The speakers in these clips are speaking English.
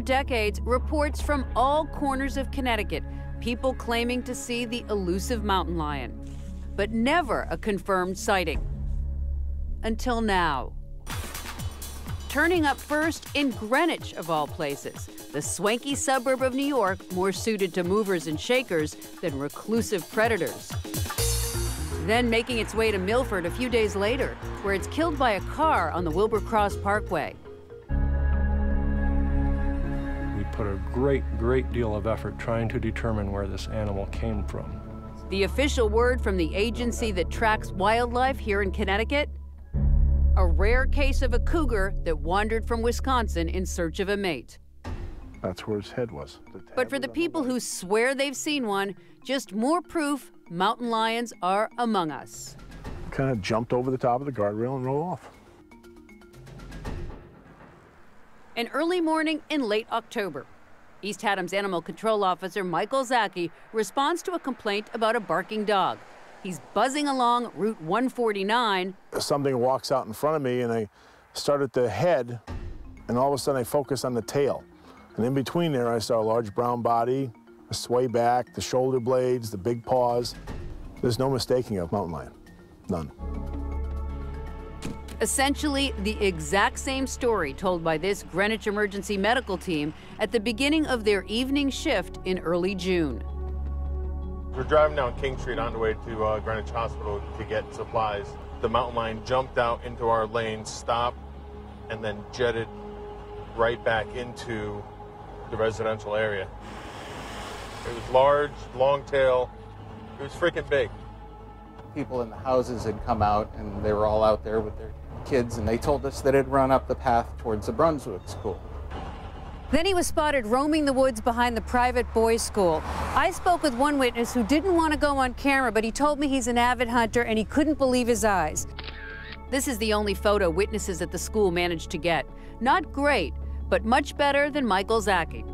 for decades reports from all corners of Connecticut, people claiming to see the elusive mountain lion, but never a confirmed sighting. Until now. Turning up first in Greenwich, of all places, the swanky suburb of New York more suited to movers and shakers than reclusive predators. Then making its way to Milford a few days later, where it's killed by a car on the Wilbur Cross Parkway. Put a great, great deal of effort trying to determine where this animal came from. The official word from the agency that tracks wildlife here in Connecticut a rare case of a cougar that wandered from Wisconsin in search of a mate. That's where his head was. But for the people who swear they've seen one, just more proof mountain lions are among us. Kind of jumped over the top of the guardrail and rolled off. An early morning in late October, East Haddam's animal control officer Michael Zaki responds to a complaint about a barking dog. He's buzzing along Route 149. Something walks out in front of me, and I start at the head, and all of a sudden I focus on the tail. And in between there, I saw a large brown body, a sway back, the shoulder blades, the big paws. There's no mistaking a mountain lion. None. Essentially, the exact same story told by this Greenwich Emergency Medical Team at the beginning of their evening shift in early June. We're driving down King Street on the way to uh, Greenwich Hospital to get supplies. The mountain lion jumped out into our lane, stopped, and then jetted right back into the residential area. It was large, long tail. It was freaking big. People in the houses had come out and they were all out there with their kids and they told us that it had run up the path towards the Brunswick School. Then he was spotted roaming the woods behind the private boys' school. I spoke with one witness who didn't want to go on camera, but he told me he's an avid hunter and he couldn't believe his eyes. This is the only photo witnesses at the school managed to get. Not great, but much better than Michael Zaki.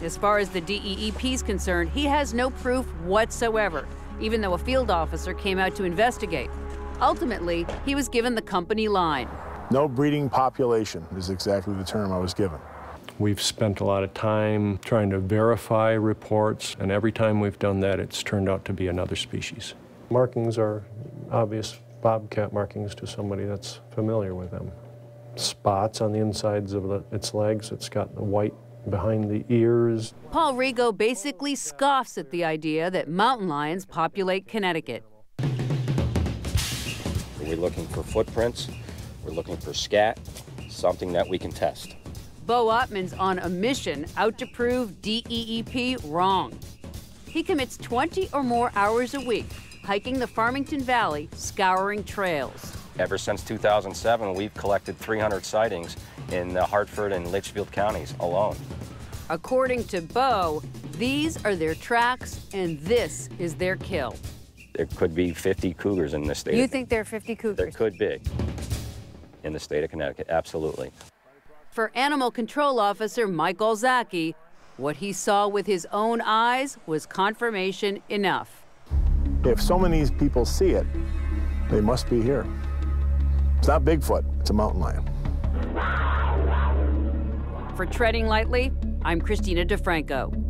As far as the DEEP is concerned, he has no proof whatsoever, even though a field officer came out to investigate. Ultimately, he was given the company line. No breeding population is exactly the term I was given. We've spent a lot of time trying to verify reports, and every time we've done that, it's turned out to be another species. Markings are obvious bobcat markings to somebody that's familiar with them. Spots on the insides of the, its legs, it's got the white behind the ears. Paul Rego basically scoffs at the idea that mountain lions populate Connecticut. We're looking for footprints, we're looking for scat, something that we can test. Bo Ottman's on a mission out to prove DEEP wrong. He commits 20 or more hours a week hiking the Farmington Valley, scouring trails. Ever since 2007, we've collected 300 sightings in the Hartford and Litchfield counties alone. According to Bo, these are their tracks and this is their kill. There could be 50 cougars in the state. You think there are 50 cougars? There could be in the state of Connecticut, absolutely. For Animal Control Officer Michael Zaki, what he saw with his own eyes was confirmation enough. If so many people see it, they must be here. It's not Bigfoot, it's a mountain lion. For Treading Lightly, I'm Christina DeFranco.